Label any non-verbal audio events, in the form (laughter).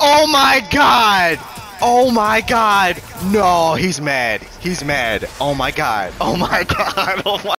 Oh my god! Oh my god! No, he's mad. He's mad. Oh my god. Oh my (laughs) god. Oh my